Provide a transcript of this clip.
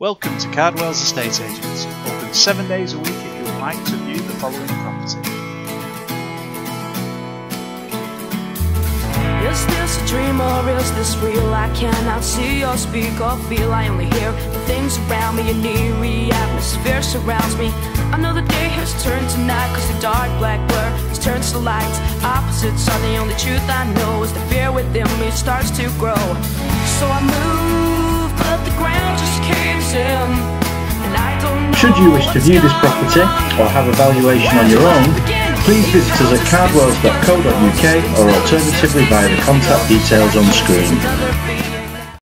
Welcome to Cardwell's Estate Agents, open seven days a week if you would like to view the following property. Is this a dream or is this real? I cannot see or speak or feel. I only hear the things around me. An eerie atmosphere surrounds me. I know the day has turned to night, cause the dark black blur has turned to light. Opposites are the only truth I know. As the fear within me starts to grow. Should you wish to view this property or have a valuation on your own, please visit us at cardwells.co.uk or alternatively via the contact details on screen.